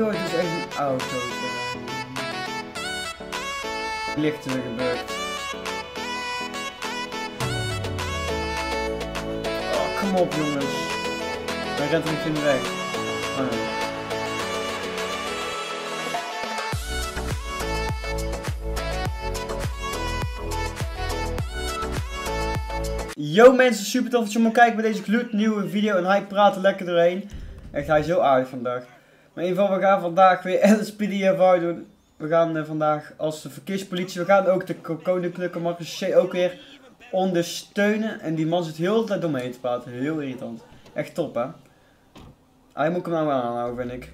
Dus echt een auto. Lichten er gebeurd. Oh, kom op jongens. Hij rent er niet in de weg. Oh. Yo mensen, super tof dat je allemaal kijken bij deze gloednieuwe video en hij praat er lekker doorheen. Echt, hij is zo aardig vandaag. Maar in ieder geval, we gaan vandaag weer LSPDFR doen. We gaan uh, vandaag als de verkeerspolitie, we gaan ook de koninklijke marechaussee ook weer ondersteunen. En die man zit heel de tijd door me heen te praten, heel irritant. Echt top hè. Hij moet hem nou aanhouden vind ik.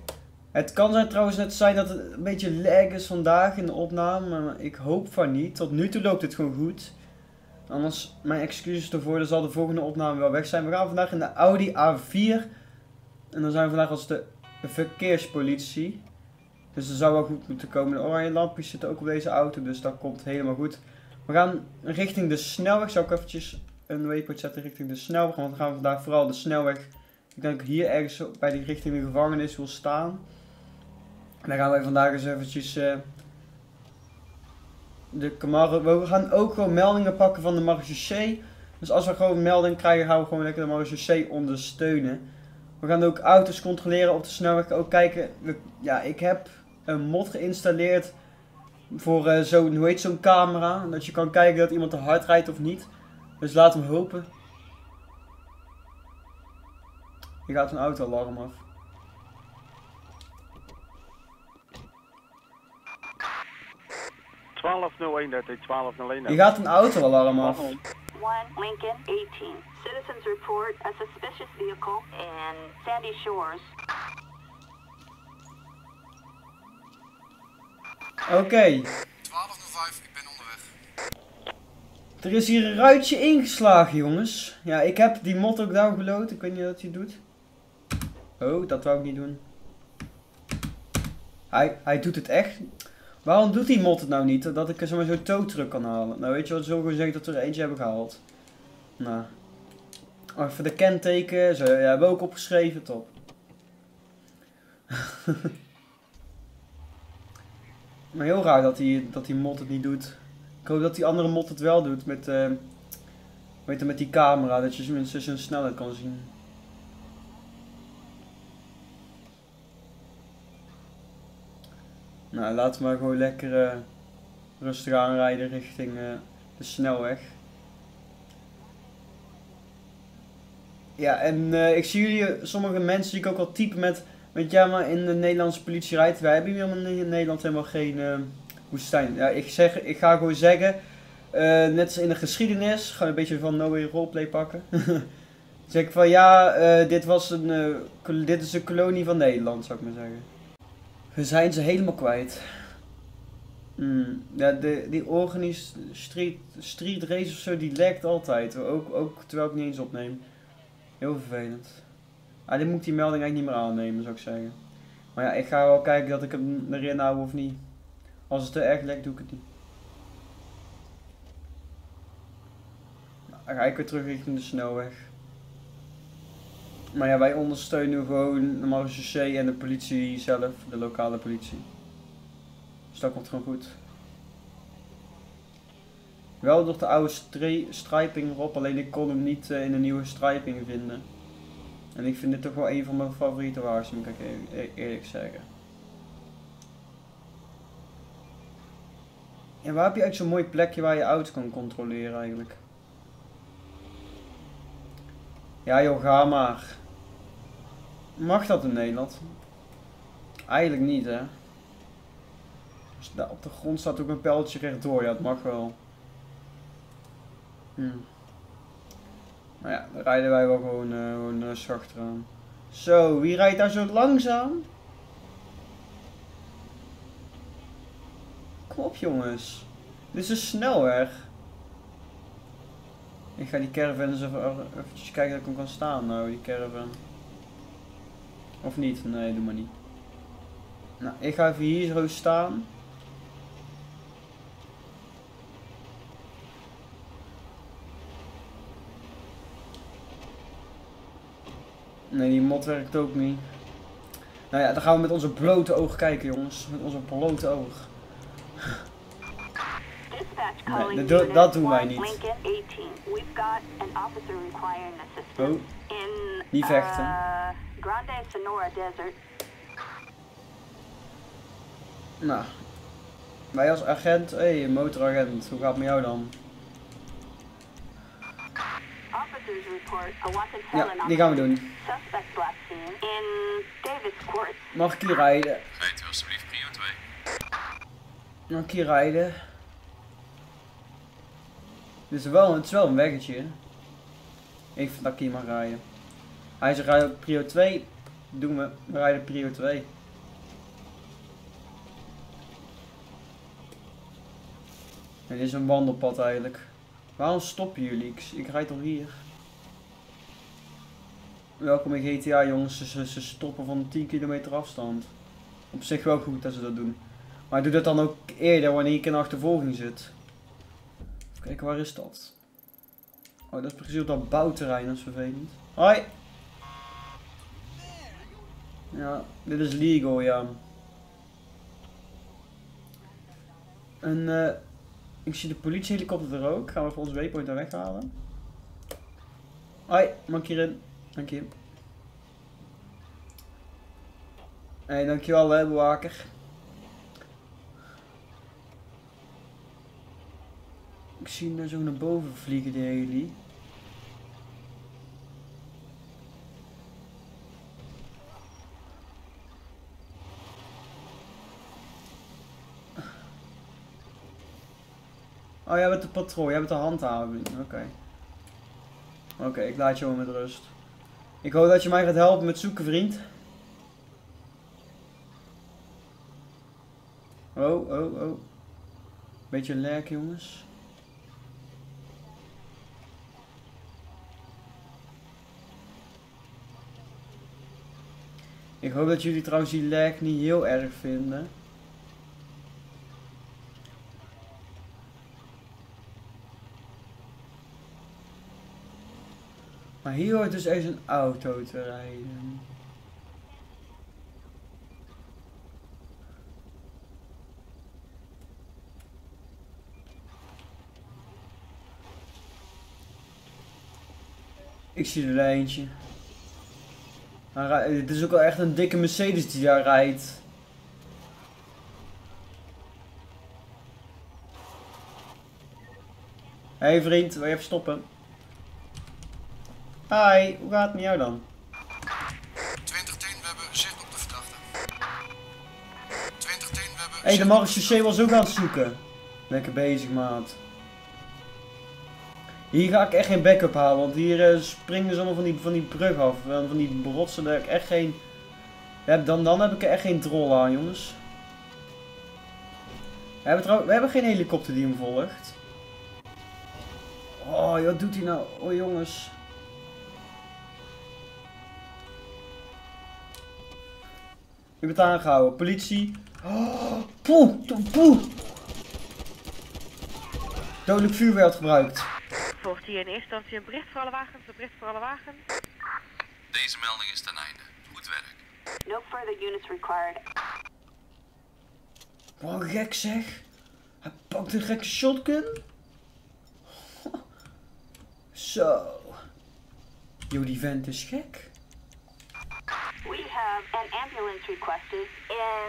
Het kan zijn trouwens net zijn dat het een beetje lag is vandaag in de opname, maar ik hoop van niet. Tot nu toe loopt het gewoon goed. Anders, mijn excuses ervoor, dan zal de volgende opname wel weg zijn. We gaan vandaag in de Audi A4. En dan zijn we vandaag als de verkeerspolitie. Dus er zou wel goed moeten komen. De oranje lampjes zitten ook op deze auto, dus dat komt helemaal goed. We gaan richting de snelweg. Zou ik eventjes een waypoint zetten richting de snelweg. Want dan gaan we vandaag vooral de snelweg. Ik denk hier ergens bij die richting de gevangenis wil staan. En dan gaan wij vandaag eens eventjes... Uh, de Camaro. We gaan ook gewoon meldingen pakken van de marechaussee. Dus als we gewoon melding krijgen, gaan we gewoon lekker de marechaussee ondersteunen. We gaan ook auto's controleren op de snelweg. Ook kijken. ja, ik heb een mod geïnstalleerd voor uh, zo'n, hoe heet zo'n camera. Dat je kan kijken dat iemand te hard rijdt of niet. Dus laten we hopen. Je gaat een autoalarm af. 1201, dat is 1201. Je gaat een autoalarm af. 1 Lincoln 18. Citizens report a suspicious vehicle in Sandy Shores. Oké. Okay. 1205, ik ben onderweg. Er is hier een ruitje ingeslagen, jongens. Ja, ik heb die mod ook downgeload. Ik weet niet wat hij doet. Oh, dat wou ik niet doen. Hij, hij doet het echt. Waarom doet die mod het nou niet? Dat ik zomaar zo'n tow truck kan halen. Nou weet je wat, zo gezegd dat we er eentje hebben gehaald. Nou. Even de kenteken, ze hebben we ook opgeschreven, top. maar heel raar dat die, dat die mod het niet doet. Ik hoop dat die andere mod het wel doet met, uh, met die camera, dat je tenminste zijn snelheid kan zien. Nou, laten we maar gewoon lekker uh, rustig aanrijden richting uh, de snelweg. Ja, en uh, ik zie jullie, sommige mensen die ik ook al typen met, met ja, maar in de Nederlandse politie rijdt. Wij hebben hier in Nederland helemaal geen woestijn. Ja, ik, zeg, ik ga gewoon zeggen, net als in de geschiedenis, ga een beetje van No Way Roleplay pakken. zeg ik van ja, dit, was een, dit is een kolonie van Nederland, zou ik maar zeggen. We zijn ze helemaal kwijt. Mm, ja, de, die organis street, street race die lekt altijd. Ook, ook terwijl ik niet eens opneem. Heel vervelend. Ah, dit moet ik die melding eigenlijk niet meer aannemen, zou ik zeggen. Maar ja, ik ga wel kijken dat ik hem erin hou of niet. Als het te erg lekt, doe ik het niet. Nou, dan ga ik weer terug richting de snelweg. Maar ja, wij ondersteunen gewoon de marechaussee en de politie zelf, de lokale politie. Dus dat komt gewoon goed. Wel door de oude striping erop, alleen ik kon hem niet uh, in de nieuwe striping vinden. En ik vind dit toch wel een van mijn favoriete waars, moet ik eerlijk zeggen. En waar heb je eigenlijk zo'n mooi plekje waar je auto's kan controleren eigenlijk? Ja joh, ga maar. Mag dat in Nederland? Eigenlijk niet, hè. Daar op de grond staat ook een pijltje rechtdoor. Ja, het mag wel. Hm. Maar ja, dan rijden wij wel gewoon, uh, gewoon uh, Zo, wie rijdt daar zo langzaam? Kom op jongens. Dit is een snelweg. Ik ga die caravan eens even, eventjes kijken dat ik hem kan staan nou, die caravan. Of niet? Nee, doe maar niet. Nou, ik ga even hier zo staan. Nee, die mod werkt ook niet. Nou ja, dan gaan we met onze blote oog kijken, jongens. Met onze blote oog. Nee, dat dat doen wij niet. Lincoln 18. We've got an officer requiring assistance Oh, niet vechten. Grande Sonora Desert. nou. Wij als agent, hé, hey, motoragent, hoe gaat het met jou dan? Ja, die gaan we doen. suspect last seen in Davis Court. Mag ik hier rijden? Rijdt u alstublieft prio 2. Mag ik hier rijden? Dit is wel, het is wel een weggetje. Ik vind dat ik hier mag rijden. Hij zegt rijden prio 2. Doen we. We rijden prio 2. En dit is een wandelpad eigenlijk. Waarom stoppen jullie? Ik, ik rijd toch hier? Welkom in GTA jongens, ze stoppen van 10 kilometer afstand. Op zich wel goed dat ze dat doen. Maar doe dat dan ook eerder wanneer ik in achtervolging zit. Even kijken, waar is dat? Oh, dat is precies op dat bouwterrein, dat is vervelend. Hoi! Ja, dit is legal, ja. En eh, ik zie de politiehelikopter er ook. Gaan we voor ons waypoint daar weghalen. Hoi, mag hierin? Dank je. Hey, dankjewel hè, bewaker. Ik zie daar zo naar boven vliegen, de heli. Oh, jij bent de patrol, jij bent de handhaving. Oké. Oké, ik laat je wel met rust. Ik hoop dat je mij gaat helpen met zoeken, vriend. Oh, oh, oh. Beetje lerk, jongens. Ik hoop dat jullie trouwens die lag niet heel erg vinden. Hier hoort dus eens een auto te rijden. Ik zie er eentje. Het is ook wel echt een dikke Mercedes die daar rijdt. Hé hey vriend, wil je even stoppen? Hi, hoe gaat het met jou dan? 2010, we hebben zicht op de verdachte. 2010, we hebben Hé, hey, de marechaussee was ook aan het zoeken. Lekker bezig, maat. Hier ga ik echt geen backup halen, want hier eh, springen ze allemaal van die, van die brug af. Van van die brotsen, daar heb ik echt geen... Dan, dan heb ik er echt geen drol aan, jongens. We hebben, trouw, we hebben geen helikopter die hem volgt. Oh, wat doet hij nou? Oh, jongens. Je bent aangehouden. Politie. Oh, poeh, to- poeh. Dodelijk vuurwerk gebruikt. Volgt hier in eerste instantie een bericht voor alle wagens, een bericht voor alle wagens. Deze melding is ten einde. Goed werk. No further units required. Wat gek zeg. Hij pakt een gekke shotgun. Zo. Yo, die vent is gek. We have an ambulance requested in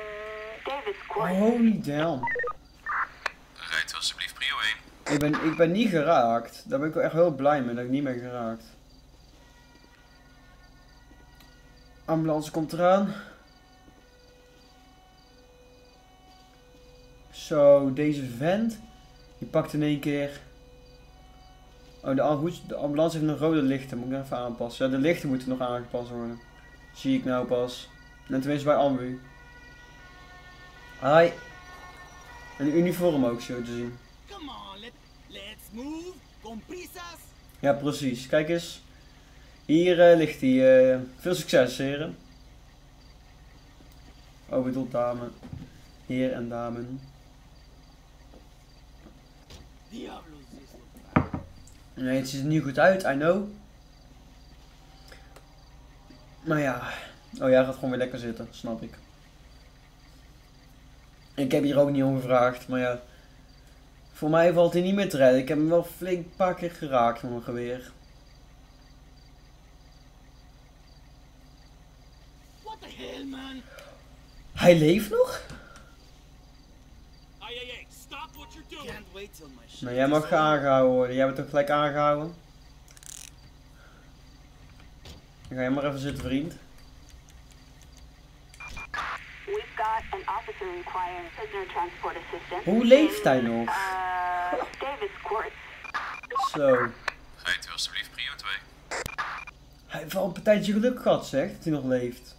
Davis Court. Holy damn. Rijdt u alstublieft prio 1. Ik ben, ik ben niet geraakt. Daar ben ik wel echt heel blij mee dat ik niet ben geraakt. Ambulance komt eraan. Zo, deze vent. Die pakt in één keer. Oh, de, ambulance heeft nog rode lichten. Moet ik nog even aanpassen. Ja, de lichten moeten nog aangepast worden. Zie ik nou pas. Net tenminste bij Ambu. Hi. Een uniform ook zo te zien. Come on, let, let's move. Con prisas. Ja, precies. Kijk eens. Hier eh, ligt hij. eh, veel succes, heren. Oh, bedoel dame. Heer en dame. Diablos is esto. Nee, het ziet er niet goed uit, I know. Maar ja, Oh, jij gaat gewoon weer lekker zitten, snap ik. Ik heb hier ook niet om gevraagd, maar ja. Voor mij valt hij niet meer te redden. Ik heb hem wel flink een paar keer geraakt met mijn geweer. What the hell, man? Hij leeft nog? Stop what you're doing. Can't wait till my shit. Nou, jij mag aangehouden worden. Jij bent toch gelijk aangehouden? Dan ga je maar even zitten, vriend. We've got an officer requiring prisoner transport assistance. Hoe leeft hij nog? Uh. Zo. Rijdt u alstublieft prio 2. Hij heeft wel een partijtje geluk gehad, zeg, dat hij nog leeft.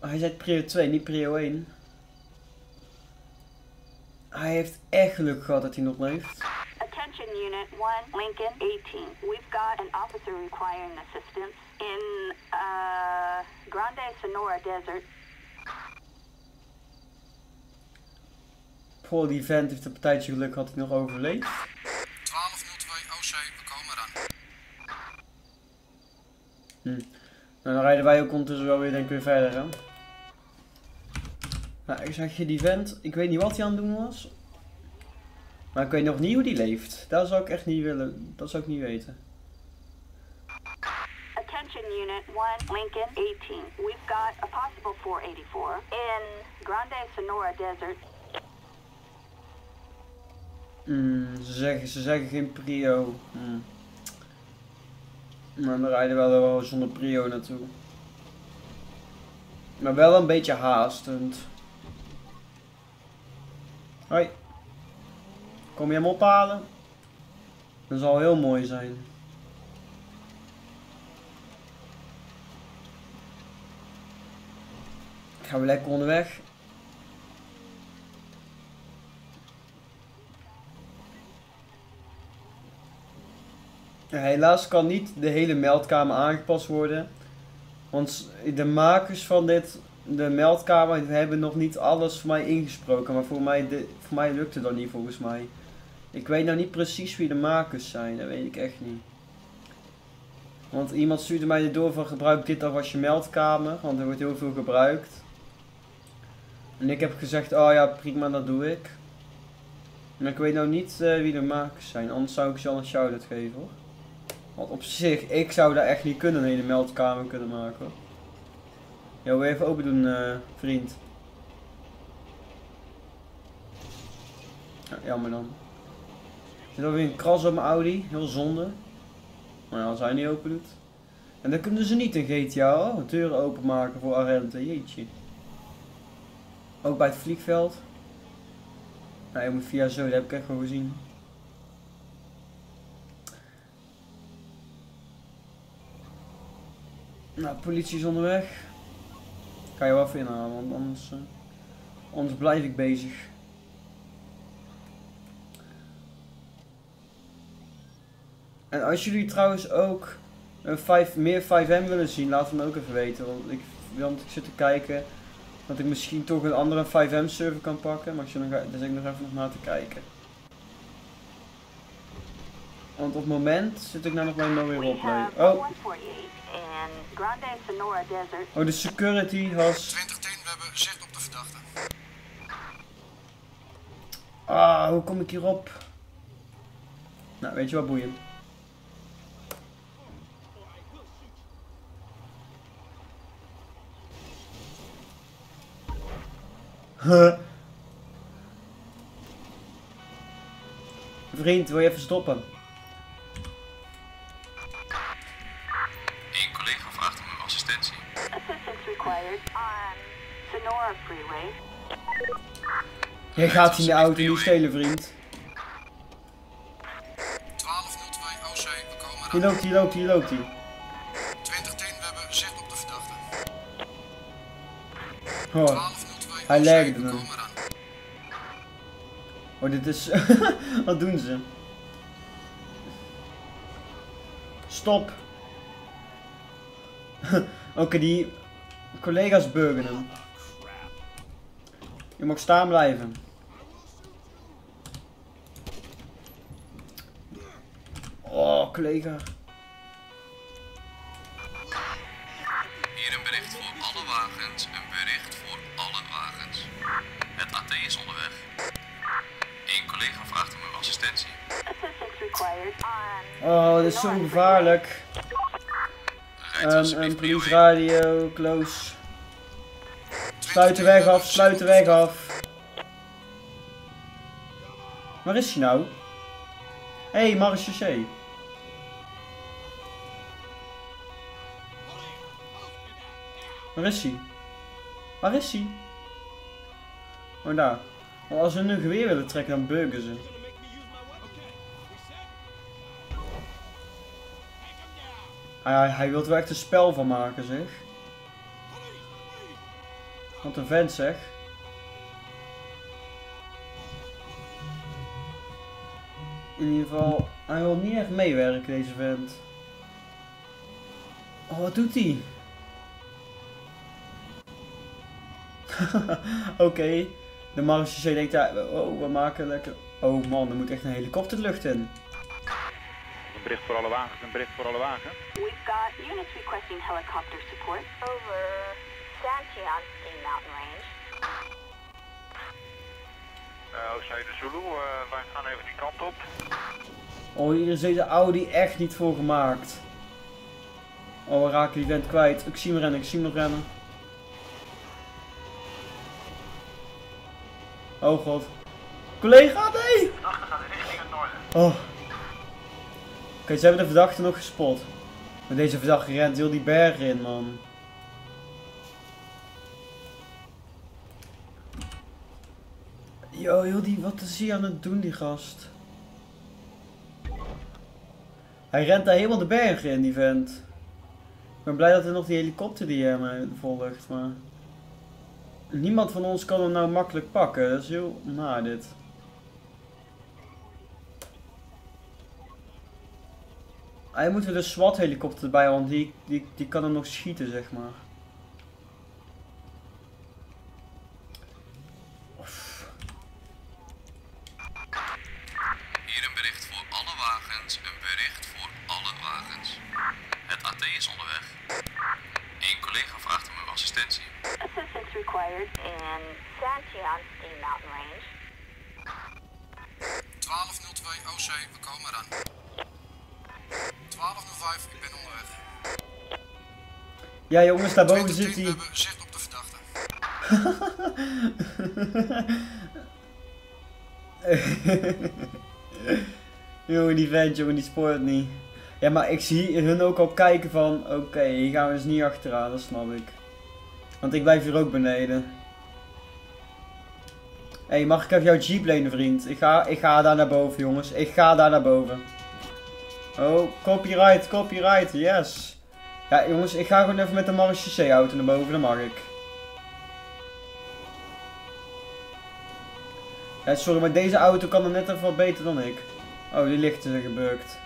Oh, hij zei prio 2, niet prio 1. Hij heeft echt geluk gehad dat hij nog leeft. Unit 1, Lincoln 18. We've got an officer requiring assistance in uh, Grande Sonora Desert. Voor die vent heeft een partijtje geluk dat hij nog overleeft. 1202 OC, we komen eraan. Nou, dan rijden wij ook ondertussen wel weer denk ik weer verder, hè. Nou, ik zeg je, die vent, ik weet niet wat hij aan het doen was. Maar ik weet nog niet hoe die leeft. Dat zou ik echt niet willen, dat zou ik niet weten. Attention Unit 1, Lincoln 18. We've got a possible 484 in Grande Sonora Desert. Hmm, ze, zeggen, ze zeggen geen prio. Hmm. Maar we rijden wel, wel zonder prio naartoe. Maar wel een beetje haastend. Hoi. Kom je hem ophalen? Dat zal heel mooi zijn. Gaan we lekker onderweg. Helaas kan niet de hele meldkamer aangepast worden. Want de makers van dit, de meldkamer, hebben nog niet alles voor mij ingesproken. Maar voor mij, de, voor mij lukte dat niet volgens mij. Ik weet nou niet precies wie de makers zijn, dat weet ik echt niet. Want iemand stuurde mij door van gebruik dit als je meldkamer, want er wordt heel veel gebruikt. En ik heb gezegd, oh ja prima, dat doe ik. Maar ik weet nou niet eh, wie de makers zijn, anders zou ik ze al een shout-out geven hoor. Want op zich, ik zou daar echt niet kunnen, een hele meldkamer kunnen maken hoor. Ja, wil je even open doen, eh, vriend? Ja, jammer dan. Zit alweer een kras op mijn Audi, heel zonde. Maar ja, als hij niet open doet. En dan kunnen ze niet in GTA deuren openmaken voor Arente, jeetje. Ook bij het vliegveld. Nou, moet via zo, dat heb ik echt wel gezien. Nou, politie is onderweg. Kan je wel even inhalen, want anders, eh, anders blijf ik bezig. En als jullie trouwens ook een 5, meer 5M willen zien, laat het me ook even weten. Want ik, want ik zit te kijken dat ik misschien toch een andere 5M server kan pakken. Maar ik zit nog, daar zit ik nog even nog naar te kijken. Want op het moment zit ik nou nog bij no weer roleplay. have Oh, 148 in Grande Sonora Desert. oh, de security was... 2010, we hebben zicht op de verdachte. Ah, hoe kom ik hierop? Nou, weet je wat boeiend. Vriend, wil je even stoppen? Eén collega vraagt om assistentie. Assistance required on Sonora Freeway. Jij gaat in de auto niet stelen, vriend. 1202 OC, we komen Hier loopt hij, hier loopt hij, hier loopt hij. 2010, we hebben zicht op de verdachte. Oh, 1202 Hij komen eraan. oh dit is... wat doen ze? Stop. Oké, die collega's burgen hem. Je mag staan blijven. Oh, collega. Oh, dit is zo gevaarlijk. Police 1. radio, close. Sluit de weg af, sluit de weg af. Waar is hij nou? Hé, hey, marechaussee. Waar is hij? Waar is hij? Oh, daar. Maar als ze nu een geweer willen trekken, dan beuken ze. Hij, hij wil er echt een spel van maken, zeg. Wat een vent, zeg. In ieder geval, hij wil niet echt meewerken, deze vent. Oh, wat doet hij? Oké, de marechaussee denkt, ja, oh, we maken lekker... Oh man, er moet echt een helikopter de lucht in. Een bericht voor alle wagens, een bericht voor alle wagens. We've got units requesting helicopter support over Sancheon Steam Mountain Range. Uh, Oost-Zuiden Zulu, uh, wij gaan even die kant op. Oh, hier is deze Audi echt niet voor gemaakt. Oh, we raken die vent kwijt. Ik zie hem rennen, ik zie hem nog rennen. Oh god. Collega, nee! Verdachte gaat richting het noorden. Oh. Oké, ze hebben de verdachte nog gespot. Maar deze verdachte rent heel die bergen in, man. Yo, heel die, wat is hij aan het doen, die gast? Hij rent daar helemaal de bergen in, die vent. Ik ben blij dat er nog die helikopter die hem eh, volgt, maar... Niemand van ons kan hem nou makkelijk pakken, dat is heel naar dit. Hij moet er een SWAT-helikopter bij, want die, die, die kan hem nog schieten, zeg maar. 1205, ik ben onderweg. Ja jongens, daarboven 2010, zit hij. zicht op de verdachte. jongen, die vent, jongen, die spoort niet. Ja, maar ik zie hun ook al kijken van, oké, hier gaan we dus niet achteraan, dat snap ik. Want ik blijf hier ook beneden. Hé, hey, mag ik even jouw jeep lenen, vriend? Ik ga, ik ga daar naar boven, jongens. Ik ga daar naar boven. Oh, copyright, copyright, yes. Ja, jongens, ik ga gewoon even met de marechaussee auto naar boven, dat mag ik. Ja, sorry, maar deze auto kan er net even wat beter dan ik. Oh, die lichten zijn gebukt.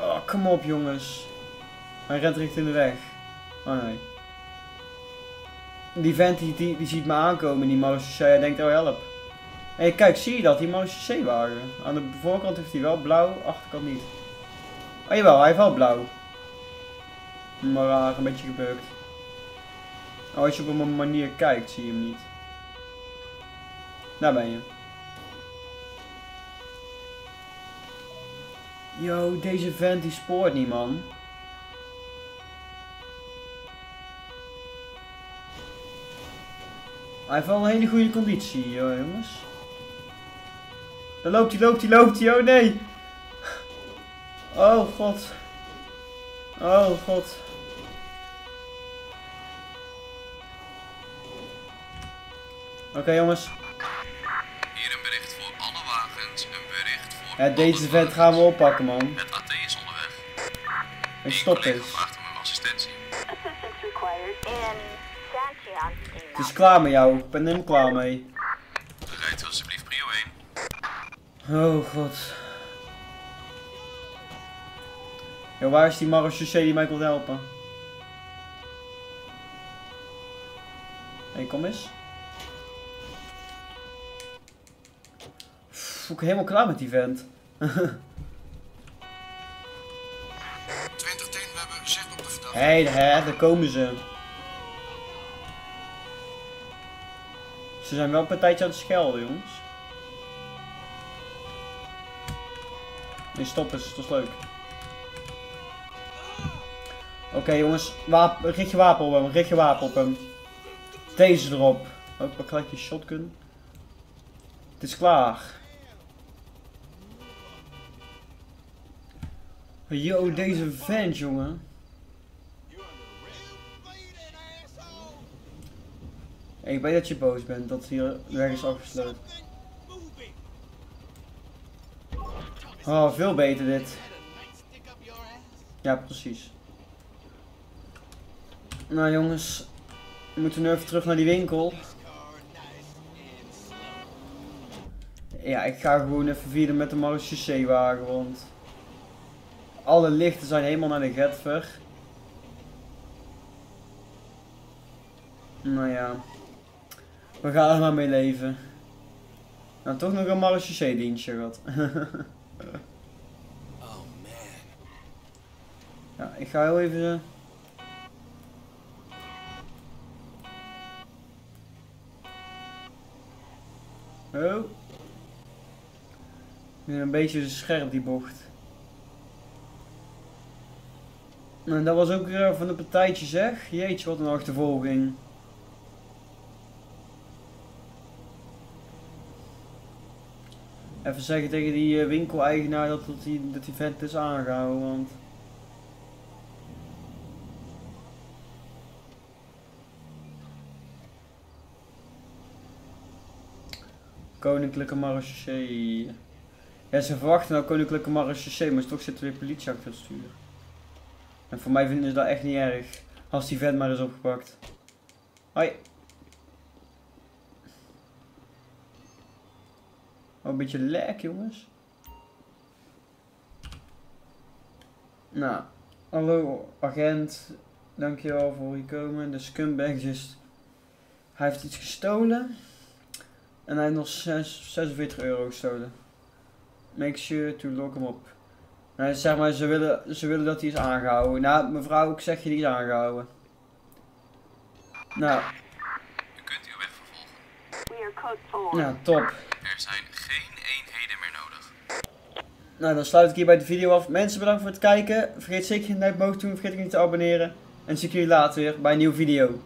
Oh, kom op jongens. Hij rent richting de weg. Oh nee. Die vent die, die, die ziet me aankomen, die marechaussee. Hij denkt, oh help. Hey, kijk, zie je dat? Die marechaussee-wagen. Aan de voorkant heeft hij wel blauw, achterkant niet. Oh jawel, hij heeft wel blauw. Maar raar, een beetje gebukt. Oh, als je op een manier kijkt, zie je hem niet. Daar ben je. Yo, deze vent die spoort niet, man. Hij heeft wel een hele goede conditie, joh, jongens. Daar loopt hij, loopt hij, loopt hij. Oh nee. Oh god. Oh god. Oké jongens. Hier een bericht voor alle wagens, een bericht voor Ja, deze alle vent gaan we oppakken, man. Het AT is onderweg. En stop eens. Het is klaar met jou. Ik ben er helemaal klaar mee. Rijdt alsjeblieft prio 1. Oh god. Yo, waar is die marechaussee die mij kon helpen? Hé, hey, kom eens. Pff, ik helemaal klaar met die vent. 2010, we hebben zicht op de verdachte. Hé, hè, daar komen ze. Ze zijn wel een partijtje aan het schelden, jongens. Nee, stop eens, dat is leuk. Oké jongens, wapen, richt je wapen op hem, richt je wapen op hem. Deze erop. Ook pak gelijk die shotgun. Het is klaar. Yo, deze vent, jongen. Ik weet dat je boos bent dat hier is afgesloten. Oh, veel beter dit. Ja, precies. Nou jongens, we moeten nu even terug naar die winkel. Ja, ik ga gewoon even vieren met de Marche wagen, want alle lichten zijn helemaal naar de Getver. Nou ja, we gaan er maar mee leven. Nou, toch nog een Marche dienstje gehad. Oh man. ja, ik ga heel even... Oh. Nu een beetje scherp die bocht. Nou, dat was ook weer van een partijtje zeg. Jeetje, wat een achtervolging. Even zeggen tegen die eh, winkeleigenaar dat, dat, die, dat die vent is aangehouden, want... Koninklijke Marechaussee. Ja, ze verwachten nou Koninklijke Marechaussee, maar toch zit er weer politie achter het stuur. En voor mij vinden ze dat echt niet erg. Als die vent maar is opgepakt. Hoi. Oh, een beetje lek, jongens. Nou, hallo agent. Dankjewel voor je komen. De scumbag is... Hij heeft iets gestolen. En hij heeft nog zes- 46 euro gestolen. Make sure to lock hem op. Nee, zeg maar, ze willen, ze willen dat hij is aangehouden. Nou, mevrouw, ik zeg je, die is aangehouden. Nou, U kunt uw weg vervolgen. We are code 4. nou, top. Er zijn Nou, dan sluit ik hierbij de video af. Mensen, bedankt voor het kijken. Vergeet zeker geen duimpje omhoog te doen. Vergeet niet te abonneren. En zie ik jullie later weer bij een nieuwe video.